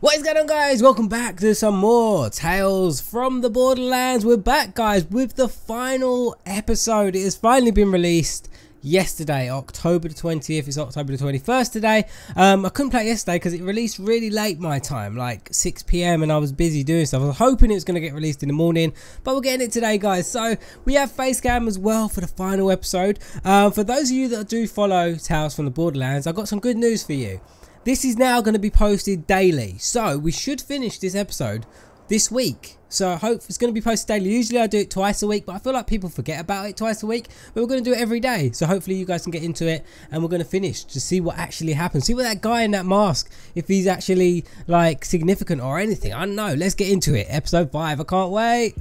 What is going on guys? Welcome back to some more Tales from the Borderlands. We're back guys with the final episode. It has finally been released yesterday, October the 20th. It's October the 21st today. Um, I couldn't play it yesterday because it released really late my time, like 6 p.m. and I was busy doing stuff. I was hoping it was going to get released in the morning, but we're getting it today guys. So we have face cam as well for the final episode. Um, for those of you that do follow Tales from the Borderlands, I've got some good news for you. This is now going to be posted daily. So we should finish this episode this week. So I hope it's going to be posted daily. Usually I do it twice a week, but I feel like people forget about it twice a week. But we're going to do it every day. So hopefully you guys can get into it and we're going to finish to see what actually happens. See what that guy in that mask, if he's actually like significant or anything. I don't know. Let's get into it. Episode 5. I can't wait.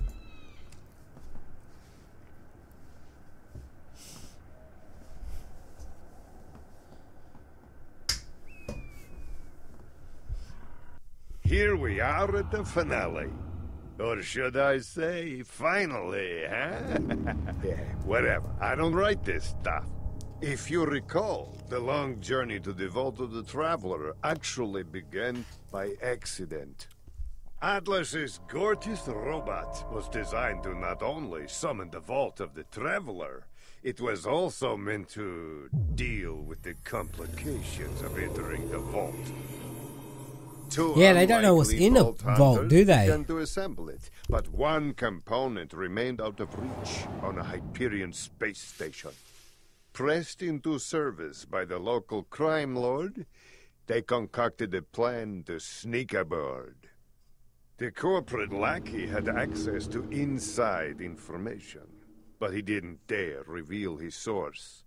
Here we are at the finale. Or should I say, finally, huh? yeah, whatever. I don't write this stuff. If you recall, the long journey to the Vault of the Traveler actually began by accident. Atlas's gorgeous robot was designed to not only summon the Vault of the Traveler, it was also meant to deal with the complications of entering the Vault. Yeah, they don't know what's in a vault vault, do they? began to assemble it, but one component remained out of reach on a Hyperion space station. Pressed into service by the local crime lord, they concocted a plan to sneak aboard. The corporate lackey had access to inside information, but he didn't dare reveal his source.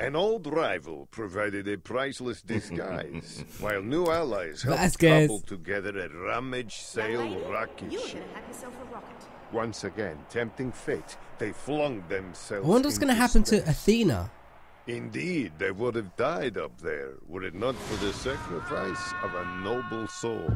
An old rival provided a priceless disguise, while new allies helped Vasquez. cobble together a rummage-sale rocket You ship. have yourself a rocket. Once again, tempting fate, they flung themselves I wonder what's going to happen to. Athena. Indeed, they would have died up there, were it not for the sacrifice of a noble soul.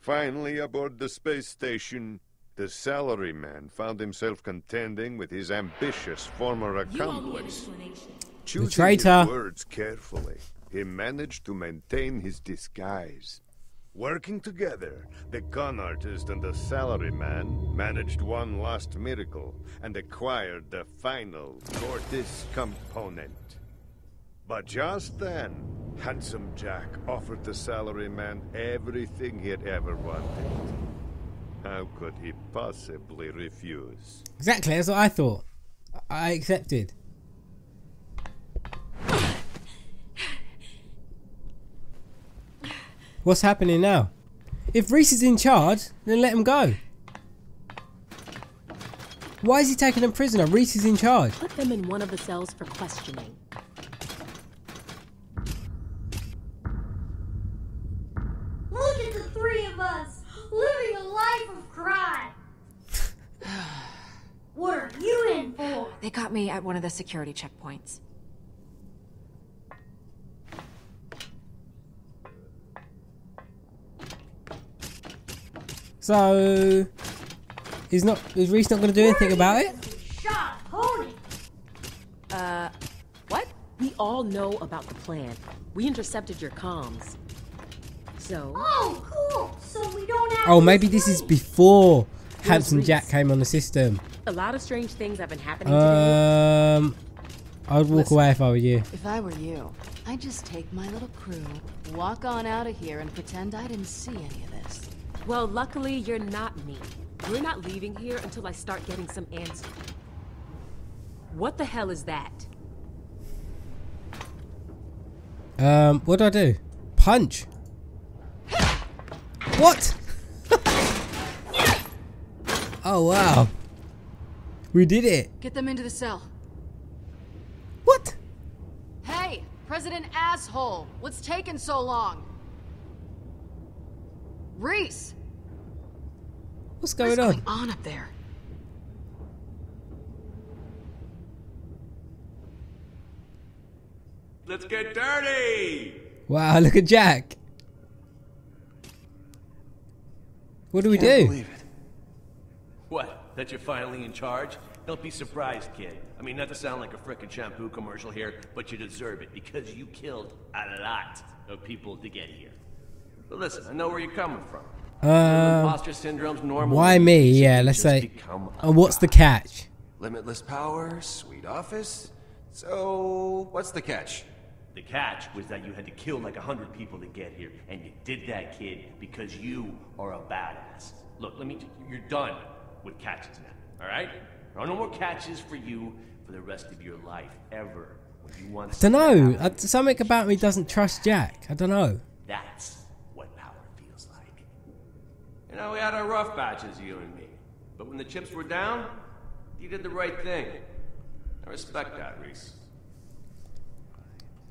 Finally, aboard the space station, the salaryman found himself contending with his ambitious former You owe me an accomplice. explanation. Choosing traitor. his words carefully, he managed to maintain his disguise. Working together, the con artist and the salaryman managed one last miracle and acquired the final Gortys component. But just then, Handsome Jack offered the salaryman everything he had ever wanted. How could he possibly refuse? Exactly, that's what I thought. I accepted. What's happening now? If Rhys is in charge, then let him go. Why is he taking him prisoner? Rhys is in charge. Put them in one of the cells for questioning. Look at the three of us living a life of crime. what are you in for? They got me at one of the security checkpoints. So, he's not. Is Rhys not going to do anything about it? Shot pony. Uh, what? We all know about the plan. We intercepted your comms. So, Oh, cool. So we don't have. Oh, maybe this is fight. before Handsome Rhys. Jack came on the system. a lot of strange things have been happening today. Um, I'd walk away if I were you. If I were you, I'd just take my little crew, walk on out of here, and pretend I didn't see any of this. Well, luckily, you're not me. We're not leaving here until I start getting some answers. What the hell is that? Um, what do I do? Punch. What? oh wow. We did it. Get them into the cell. What? Hey, President Asshole, what's taking so long? Rhys, What's what's going going on? on up there? Let's get dirty! Wow, look at Jack. What do we Can't do? believe it. What? That you're finally in charge? Don't be surprised, kid. I mean, not to sound like a frickin' shampoo commercial here, but you deserve it because you killed a lot of people to get here. But listen, I know where you're coming from. Uh, Imposter syndrome's normal. why me? Yeah, let's say. become Uh, what's the catch? Limitless power, sweet office. So, what's the catch? The catch was that you had to kill like a hundred people to get here, and you did that, kid, because you are a badass. Look, let me. You're done with catches now. All right? There are no more catches for you for the rest of your life ever. When you want I Don't know. Uh, something about me doesn't trust Jack. I don't know. That's what power feels like. You know, we had our rough batches, you and me. But when the chips were down, you did the right thing. I respect that, Rhys.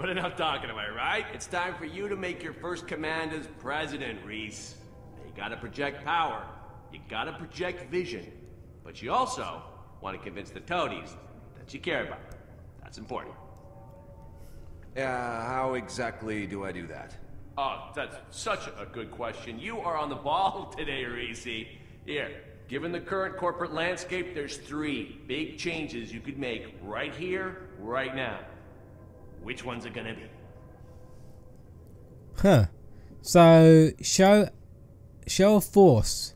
But enough talking, am I right? It's time for you to make your first command as president, Rhys. You gotta project power. You gotta project vision. But you also want to convince the toadies that you care about them. That's important. Yeah, how exactly do I do that? Oh, that's such a good question. You are on the ball today, Rhys. Here, given the current corporate landscape, there's three big changes you could make right here, right now. Which one's it gonna be? Huh. So show show of force.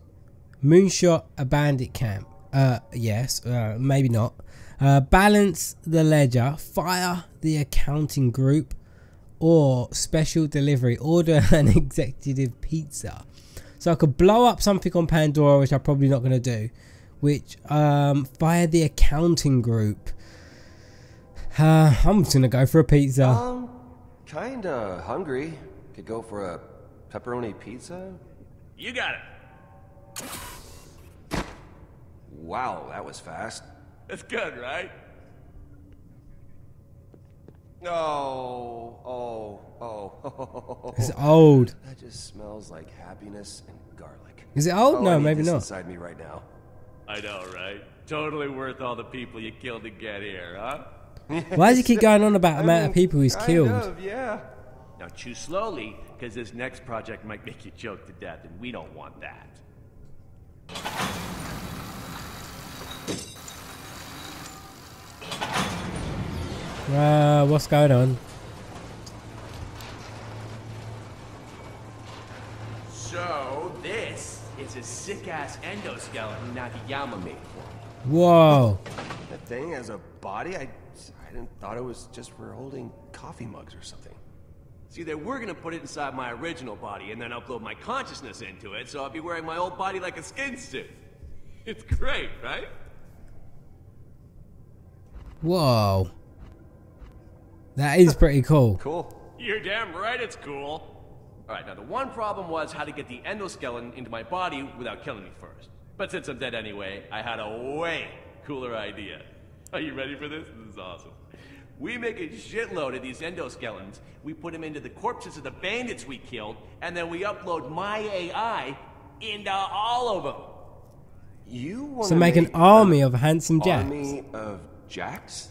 Moonshot a bandit camp. Uh yes, uh, maybe not. Uh, balance the ledger, fire the accounting group, or special delivery. Order an executive pizza. So I could blow up something on Pandora, which I'm probably not going to do. Which um, fire the accounting group. Uh, I'm just gonna go for a pizza. Um, kinda hungry. Could go for a pepperoni pizza? You got it. Wow, that was fast. That's good, right? Oh, oh, oh. It's old. That just smells like happiness and garlic. Is it old? Oh, no, I maybe not. inside me right now. I know, right? Totally worth all the people you killed to get here, huh? Why does he keep going on about the I amount mean, of people he's kind killed? of, yeah. Now chew slowly, because this next project might make you choke to death, and we don't want that. Uh, what's going on? So, this is a sick-ass endoskeleton Nakayama made for me. Whoa. That thing has a body? I, I didn't thought it was just for holding coffee mugs or something. See, they were gonna put it inside my original body and then upload my consciousness into it, so I'll be wearing my old body like a skin suit. It's great, right? Whoa. That is pretty cool. Cool. You're damn right it's cool. Alright, now the one problem was how to get the endoskeleton into my body without killing me first. But since I'm dead anyway, I had a way cooler idea. Are you ready for this? This is awesome. We make a shitload of these endoskeletons, we put them into the corpses of the bandits we killed, and then we upload my AI into all of them. You want So make an army of handsome jacks. army of jacks?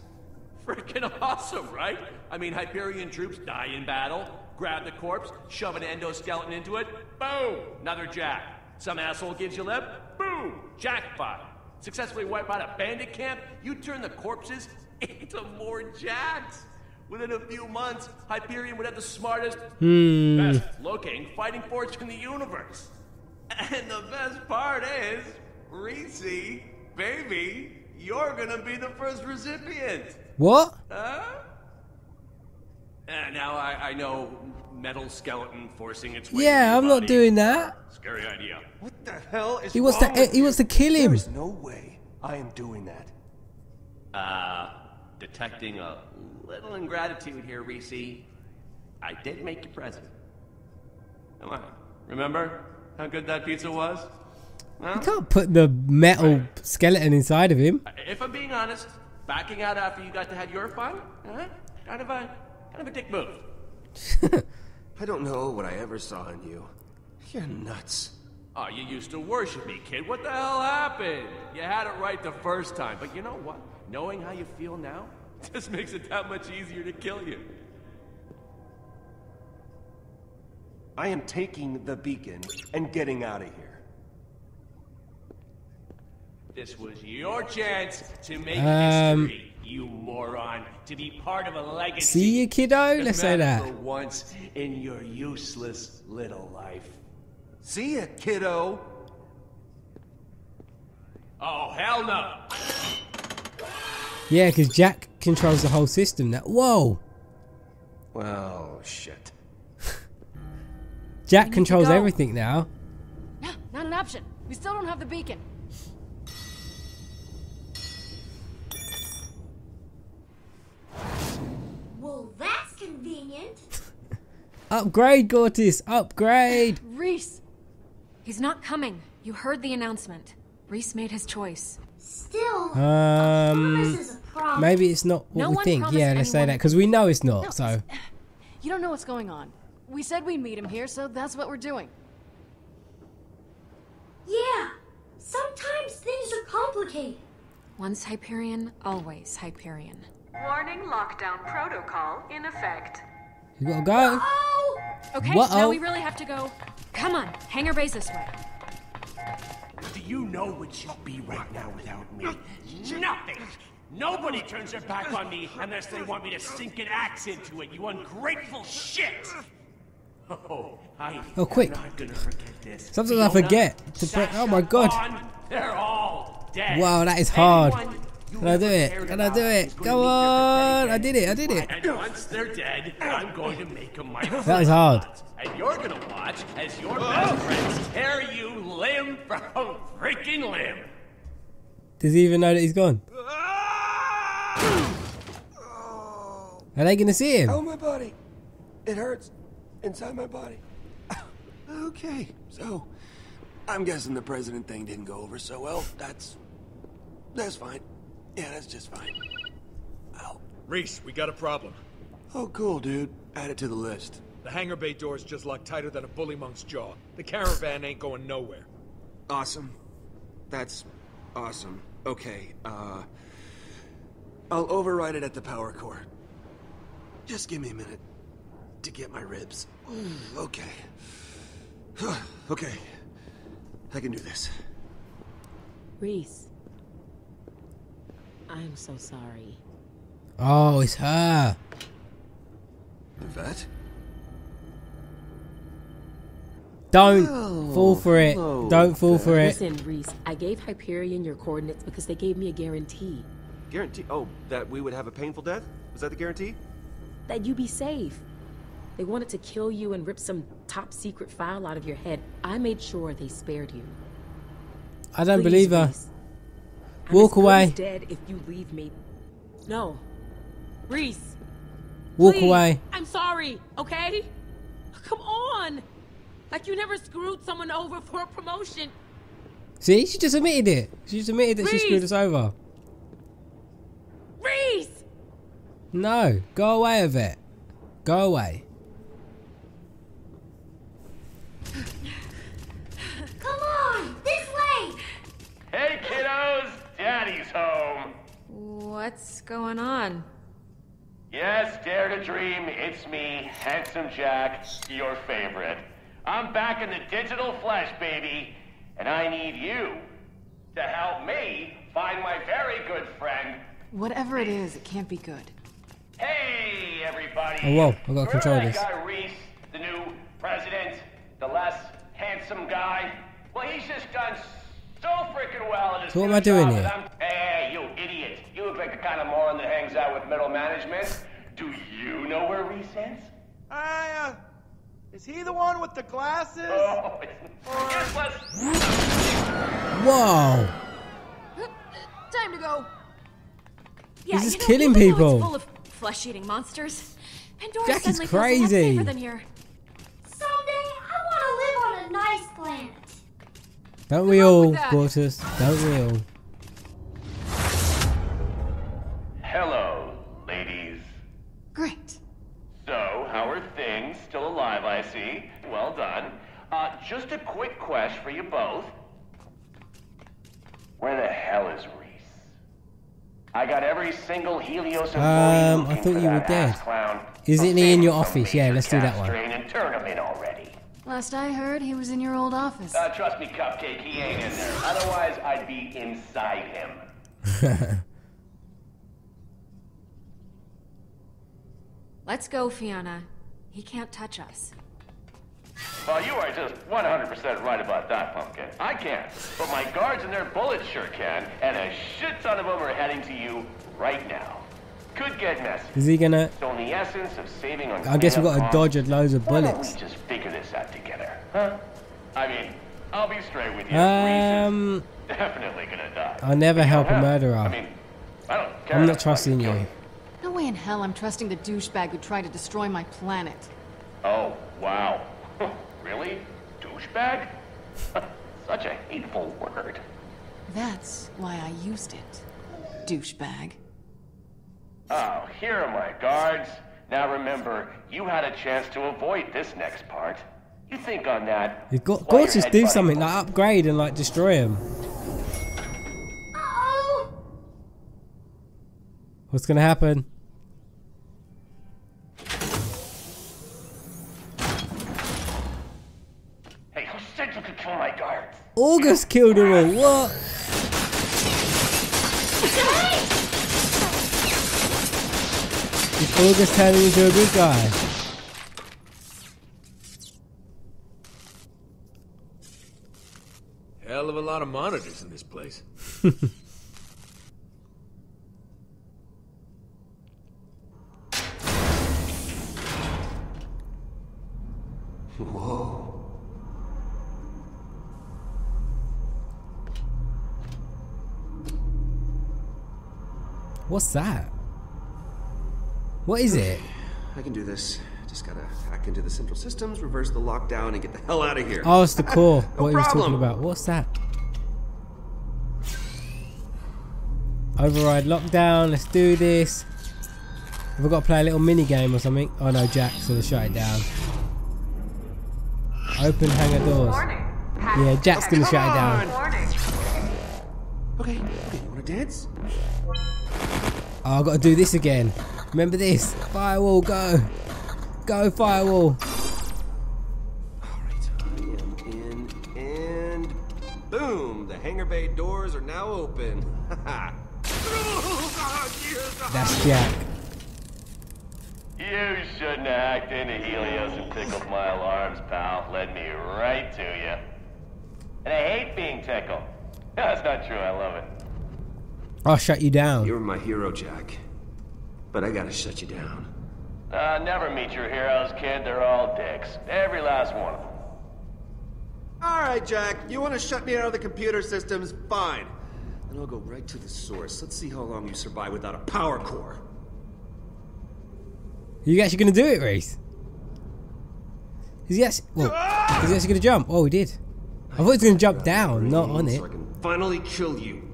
Freaking awesome, right? I mean, Hyperion troops die in battle, grab the corpse, shove an endoskeleton into it, boom, another jack. Some asshole gives you lip, boom, jackpot. Successfully wipe out a bandit camp, you turn the corpses into more jacks. Within a few months, Hyperion would have the smartest, hmm. best looking fighting force in the universe. And the best part is, Rhys, baby, you're gonna be the first recipient. What? Huh? Uh, now I, I know metal skeleton forcing its way. Yeah, into I'm your not doing that. Scary idea. What the hell is He wants wrong to. with He wants to kill him. There is no way I am doing that. Uh, detecting a little ingratitude here, Rhys. I did make you present. Come on, remember how good that pizza was? Well, You can't put the metal skeleton inside of him. if I'm being honest, backing out after you got to have your fun, huh? Kind of a kind of a dick move. I don't know what I ever saw in you. You're nuts. Oh, you used to worship me, kid. What the hell happened? You had it right the first time, but you know what? Knowing how you feel now just makes it that much easier to kill you. I am taking the beacon and getting out of here. This was your chance to make Um, history, you moron. To be part of a legacy. See you, kiddo. Let's say that. For once in your useless little life. See ya, kiddo. Oh, hell no. Yeah, because Jack controls the whole system now. Whoa! Well, shit. Jack controls everything now. No, not an option. We still don't have the beacon. Well, that's convenient. Upgrade, Gortys! Upgrade! Rhys! He's not coming. You heard the announcement. Rhys made his choice. Still, Um, promise is a maybe it's not what No we think. Yeah, let's say that because we know it's not. No, so You don't know what's going on. We said we'd meet him here, so that's what we're doing. Yeah, sometimes things are complicated. Once Hyperion, always Hyperion. Warning lockdown protocol in effect. you gotta go. Oh, Okay, Whoa. now we really have to go. Come on, hangar bay's this way. Do you know what you'd be right now without me? Nothing! Nobody turns their back on me unless they want me to sink an axe into it, you ungrateful shit! Oh, I Oh, quick. am not gonna forget this. Sometimes I forget to press- oh my God. Vaughn, they're all dead. Wow, that is hard. Anyone you Can I do it? cared Can I do it. it? is gonna Go on. I did it. I did it. And once they're dead, I'm going to make them my That was hard. And you're gonna watch as your best friends tear you limb from freaking limb. Does he even know that he's gone? Are they gonna see him? Oh, my body. It hurts inside my body. okay, so I'm guessing the president thing didn't go over so well. That's that's fine. Yeah, that's just fine. Ow. Rhys, we got a problem. Oh, cool, dude. Add it to the list. The hangar bay door's just locked tighter than a bullymong's jaw. The caravan ain't going nowhere. Awesome. That's awesome. Okay, uh... I'll override it at the power core. Just give me a minute to get my ribs. Okay. okay. I can do this. Rhys. I'm so sorry. Oh, it's her. Vet? Don't Oh, fall for it. hello, Don't fall for it. Listen, Rhys, I gave Hyperion your coordinates because they gave me a guarantee Guarantee? Oh, that we would have a painful death? Was that the guarantee? that you'd be safe. They wanted to kill you and rip some top secret file out of your head. I made sure they spared you. I don't Please, believe her. Rhys. I'm Walk away. dead if you leave me. No. Rhys. Walk please. away. I'm sorry, okay? Come on. Like you never screwed someone over for a promotion. See, she just admitted it. She just admitted that she screwed us over. Rhys! No, go away with it. Go away. come on, this way. Hey kiddos, daddy's home. What's going on? Yes, dare to dream, it's me, Handsome Jack, your favorite. I'm back in the digital flesh, baby, and I need you to help me find my very good friend. Whatever it is, it can't be good. Hey, everybody. Oh, whoa, I gotta control Remember this. guy Rhys, the new president, the less handsome guy? Well, he's just done so freaking well at his So what new am I doing here? I'm- Hey, you idiot. You look like the kind of moron that hangs out with middle management. Do you know where Rhys is? I, uh, is he the one with the glasses? Oh, it's, guess? Whoa. Time to go. Yeah, He's you just know, killing people. Full of flesh-eating monsters. Pandora Jack is suddenly feels a lot crazy. safer than here. Someday I want to live on a nice planet. Don't we luck all, with Don't we all? Hello, ladies. Great. So, how are things? Still alive, I see. Well done. Uh, just a quick question for you both. Where the hell is Rhys? I got every single Helios employee Um, I thought for you were that ass dead. Clown. Isn't he in your office? Yeah, let's do that cat one. Last I heard, he was in your old office. Uh, trust me, Cupcake, he ain't in there. Otherwise, I'd be inside him. Let's go, Fiona. He can't touch us. Well, you are just 100% right about that, Pumpkin. I can't, but my guards and their bullets sure can, and a shit ton of them are heading to you right now. Could get messy. Is he gonna? So in the essence of saving on I guess we've got to dodge costs, loads of why don't bullets. we just figure this out together, huh? I mean, I'll be straight with you. Um, Rhys definitely gonna die. I'll never You help a murderer. I mean, I don't care I'm not trusting kill you. No way in hell I'm trusting the douchebag who tried to destroy my planet. Oh, wow. really? Douchebag? Such a hateful word. That's why I used it. Douchebag. Oh, here are my guards. Now remember, you had a chance to avoid this next part. You think on that. You've got, while got to do something like upgrade and like destroy him. Oh! What's gonna happen? Hey, who said you could kill my guards? August killed them all. What? Is August turning into a good guy? Hell of a lot of monitors in this place. What's that? What is it? I can do this. Just gotta hack into the central systems, reverse the lockdown, and get the hell out of here. Oh, it's the core. No what he was talking problem. about. What's that? Override lockdown. Let's do this. Have we got to play a little mini game or something? Oh no, Jack's gonna shut it down. Open hangar doors. Yeah, Jack's gonna shut it down. Okay, okay, you wanna dance? Oh, I've got to do this again. Remember this? Firewall, go. Go, firewall. Alright, I in, and boom! The hangar bay doors are now open. That's Jack. You shouldn't have hacked into Helios and tickled my alarms, pal. Led me right to you. And I hate being tickled. No, that's not true. I love it. I'll shut you down. You're my hero, Jack. But I gotta shut you down. Uh, never meet your heroes, kid. They're all dicks. Every last one of them. Alright, Jack, you wanna shut me out of the computer systems? Fine. Then I'll go right to the source. Let's see how long you survive without a power core. you actually going to do it, Rhys? Is he actually, well, is he actually going to jump? Oh, he did. I thought he was going to jump down, not on it. So I can finally kill you.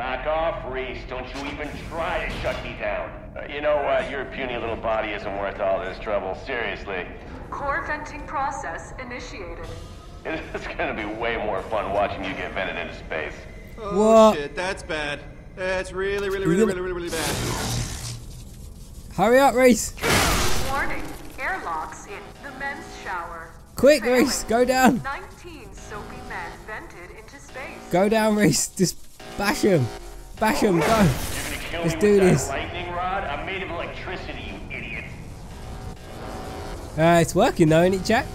Back off, Rhys. Don't you even try to shut me down. Uh, you know what? Your puny little body isn't worth all this trouble. Seriously. Core venting process initiated. It's gonna be way more fun watching you get vented into space. Oh What? shit, that's bad. That's really, really, really, really, really, really bad. Hurry up, Rhys. Warning, airlocks in the men's shower. Quick, Failing. Rhys. Go down. 19 soapy men vented into space. Go down, Rhys. Just bash him. Bash him. Go. You're gonna kill Let's do this. that lightning rod? I'm made of electricity, you idiot. Uh, it's working though, isn't it, Jack? So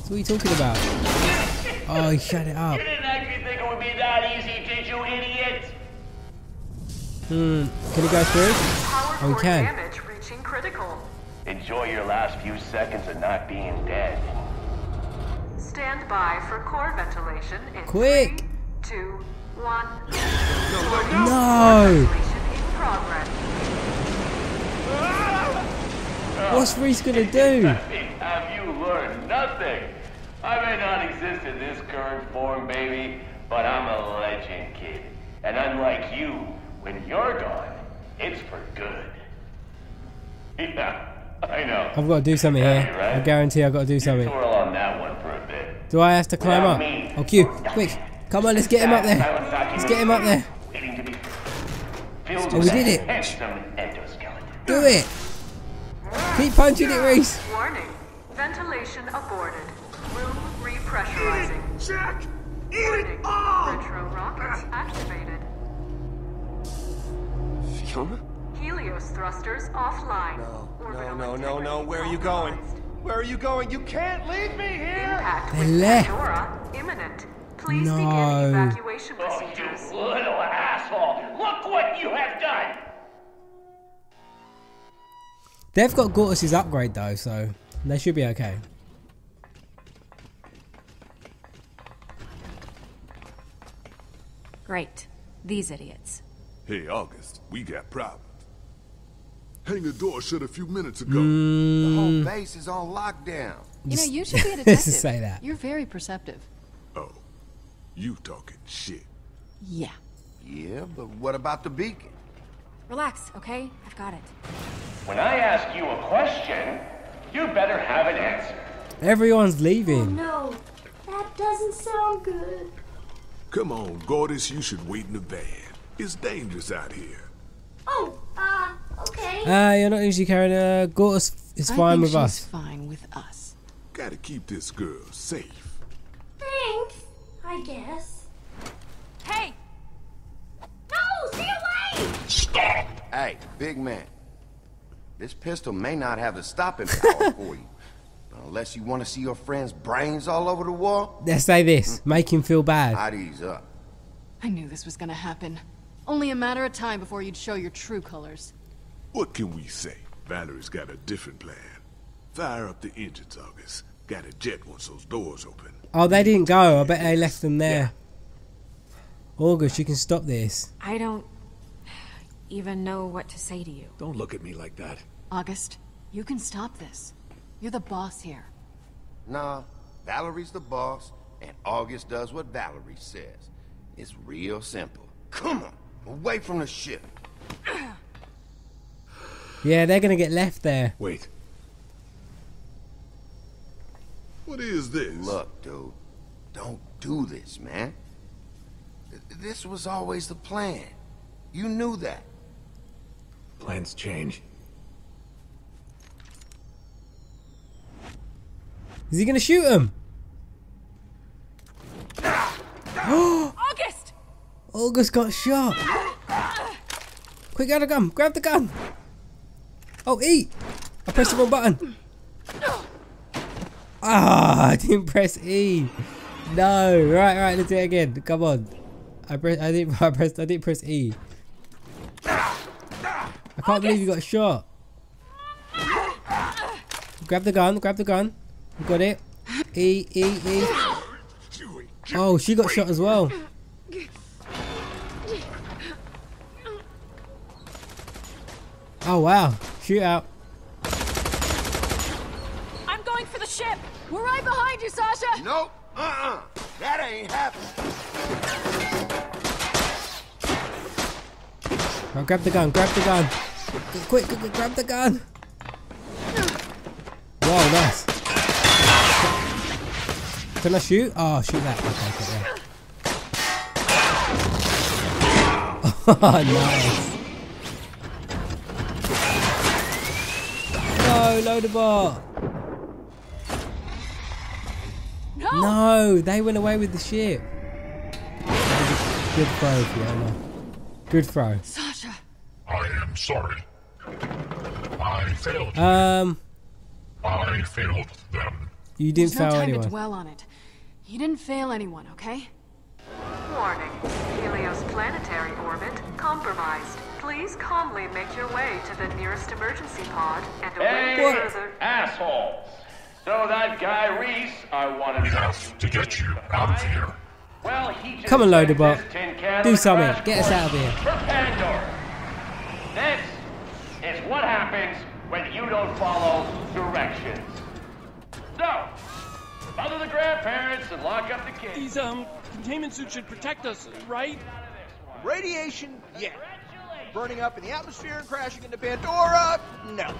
what are you talking about? Oh, he shut it up. You didn't actually think it would be that easy, did you, idiot? Hmm. Can he go through? Power Oh, we can. damage reaching critical. Enjoy your last few seconds of not being dead. Stand by for core ventilation in Quick. three, two, one. No. Ventilation in progress. What's Rhys gonna do? Have you learned nothing? I may not exist in this current form, baby, but I'm a legend, kid. And unlike you, when you're gone, it's for good. Yeah, I know. I've got to do something here. Right. I guarantee I've got to do something. Twirl on that one for a bit. Do I have to climb up? me. Oh, Q. Quick. Come on, let's get him up there. Let's get him up there. Waiting to be filled Oh, we did it. Do it. Keep punching it, Rhys. Warning, Ventilation aborted. Room repressurizing. Jack! Eat Warning. Retro rockets activated. Fiona? Helios thrusters offline. No, Orbital no, no, no, no. Where are you going? Where are you going? You can't leave me here! Impact with left. Pandora imminent. Please No. begin evacuation Oh, procedures. you little asshole! Look what you have done! They've got Gortys's upgrade though, so they should be okay. Great. These idiots. Hey, August, we got problems. Hangar door shut a few minutes ago. Mm. The whole base is on lockdown. You know, you should be a Just detective. say that. You're very perceptive. Oh, you talking shit. Yeah. Yeah, but what about the beacon? Relax, okay? I've got it. When I ask you a question, you better have an answer. Everyone's Oh leaving. no, that doesn't sound good. Come on, Gortys, you should wait in the van. It's dangerous out here. Oh, uh, okay. Ah, you're not usually carrying a Gortys is I fine think with she's us. fine with us. Gotta keep this girl safe. Thanks, I guess. Hey! No, stay away! Hey, big man. This pistol may not have the stopping power for you. But unless you want to see your friend's brains all over the wall, Let's say this. Mm. Make him feel bad. I'd ease up. I knew this was gonna happen. Only a matter of time before you'd show your true colors. What can we say? Vallory's got a different plan. Fire up the engines, August. Got a jet once those doors open. Oh, they didn't go. I bet they left them there. August, you can stop this. I don't even know what to say to you. Don't look at me like that. August, you can stop this. You're the boss here. Nah, Vallory's the boss, and August does what Valerie says. It's real simple. Come on, away from the ship. Yeah, they're gonna get left there. Wait. What is this? Look, dude, don't do this, man. This was always the plan. You knew that. Plans change. Is he gonna shoot him? August! August got shot. Quick, grab the gun. Grab the gun. Oh, eat. I pressed the wrong button. Ah, I didn't press E. No. Right, right. Let's do it again. Come on. I press. I didn't. I pressed. I didn't press E. I can't believe you got shot. Grab the gun. Grab the gun. You got it. E E E. Oh, she got shot as well. Oh wow. Shoot out. I'm going for the ship! We're right behind you, Sasha! Nope. Uh-uh. That ain't happening. Grab the gun, grab the gun. Quick, quick, quick, grab the gun. Whoa, nice. Can I shoot? Oh, shoot that. Okay, okay. Oh, nice. No, load of bot. No! No, they went away with the ship. Good throw, Fiona. Good throw. Sasha! I am sorry. I failed. Um, I failed them. you didn't There's no fail time anyone. to dwell on it. You didn't fail anyone, okay? Warning. Helios planetary orbit compromised. Please calmly make your way to the nearest emergency pod and await Hey, further. assholes! So that guy Rhys, I wanted We to have to get you out of here. Well, he just Come on, sent Loaderbot. this Do something. Get us out of here. For Pandora. This is what happens when you don't follow directions. So, mother the grandparents and lock up the kids. These, um, containment suits should protect us, right? Radiation, yeah. Burning up in the atmosphere and crashing into Pandora, no.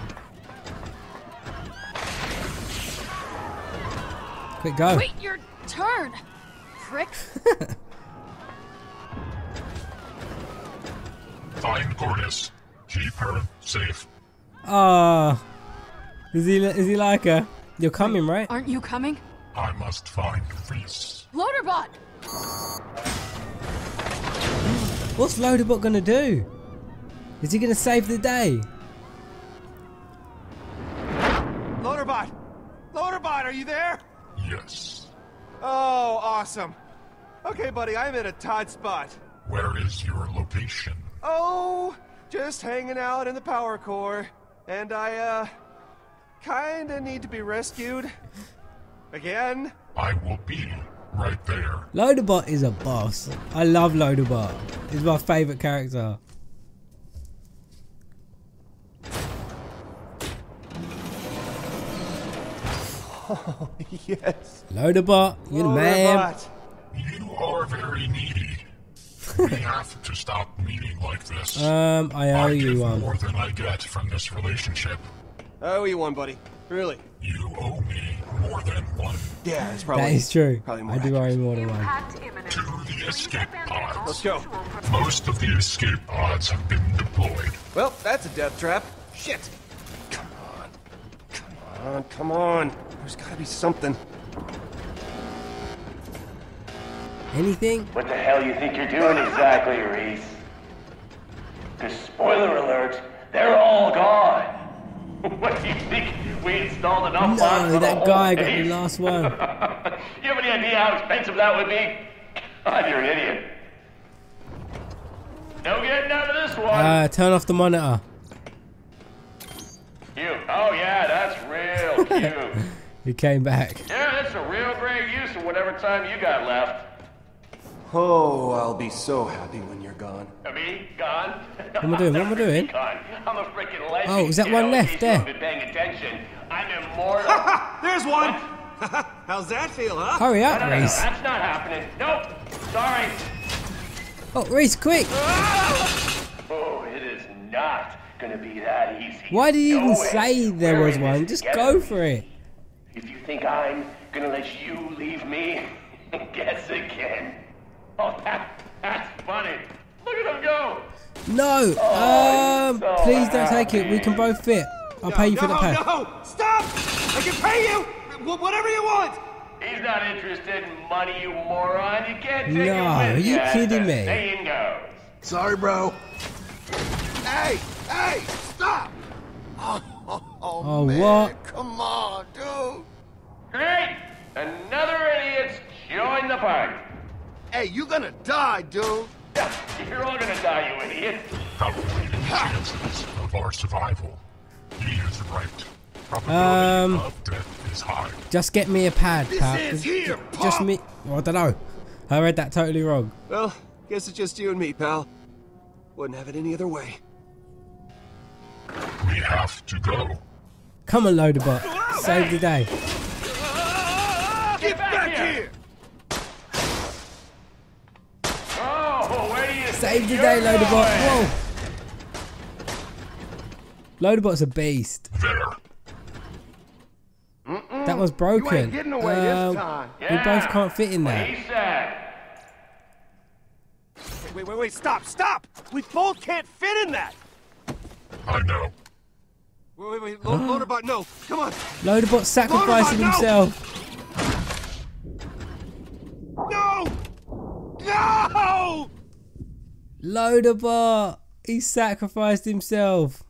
Quick, go. Wait your turn! Prick! Find Gortys. Keep her safe. Ah, is he is he like her? You're coming, right? Aren't you coming? I must find Rhys. Loaderbot! What's Loaderbot gonna do? Is he gonna save the day? Loaderbot! Loaderbot, are you there? Yes. Oh, awesome. Okay, buddy, I'm in a tight spot. Where is your location? Oh, just hanging out in the power core. And I, uh, kinda need to be rescued. Again? I will be right there. Loaderbot is a boss. I love Loaderbot. He's my favourite character. Oh, yes. Loaderbot, you're the man. You are very needy. we have to stop meeting like this. Um, I owe I you give one. more than I get from this relationship. I owe you one, buddy. Really? You owe me more than one. Yeah, it's probably. That is true. Probably more I do owe you more than one. To the escape pods. Let's go. Most of the escape pods have been deployed. Well, that's a death trap. Shit. Come on. Come on, come on. There's gotta be something. Anything? What the hell you think you're doing exactly, Rhys? Cause spoiler alert, they're all gone. what do you think? We installed enough bots No, for the that whole guy got the last one. you have any idea how expensive that would be? God, you're an idiot. No getting out of this one. Uh, turn off the monitor. Cute. Oh yeah, that's real cute. He came back. yeah, that's a real great use of whatever time you got left. Oh, I'll be so happy when you're gone. Uh, me gone. What am I doing? What am I doing? I'm a freaking legend. Oh, is that you one know, left there? Been paying attention. I'm immortal. There's one! How's that feel, huh? Hurry up, no, no, no, Rhys. that's not happening. Nope. Sorry. Oh, Rhys, quick! Ah! Oh, it is not gonna be that easy. Why did you even No say there We're was one? Just together. go for it. If you think I'm gonna let you leave me, guess again. Oh, that, that's funny. Look at him go. No! Oh, Um, so please don't take it. We can both fit. I'll pay you for no, the pad. No, stop! I can pay you! Whatever you want! He's not interested in money, you moron. You can't take No, it with are you ya. kidding me? Saying goes. Sorry, bro. Hey, hey, stop! Oh, oh, oh, Oh, man, what? Come on, dude. Great! Another idiot's joined the party. Hey, you're gonna die, dude. Yeah, You're all gonna die, you idiot. Calculating chances of our survival. He is right. Probability Um, of death is high. Just get me a pad, This pal. is here, Just me. Well, I don't know. I read that totally wrong. Well, guess it's just you and me, pal. Wouldn't have it any other way. We have to go. Come on, Loaderbot. Save the day. Get back here! Oh, where do you Save the day, Loaderbot. Whoa. Loaderbot's a beast. There. That was broken. You ain't getting away this Um. We both can't fit in What that. Wait, wait, wait, stop, stop! We both can't fit in that! I know. Wait, wait, wait, Lo- Loaderbot, no! Come on! Loaderbot sacrificing Loaderbot, no! himself. No! No! Loaderbot. He sacrificed himself.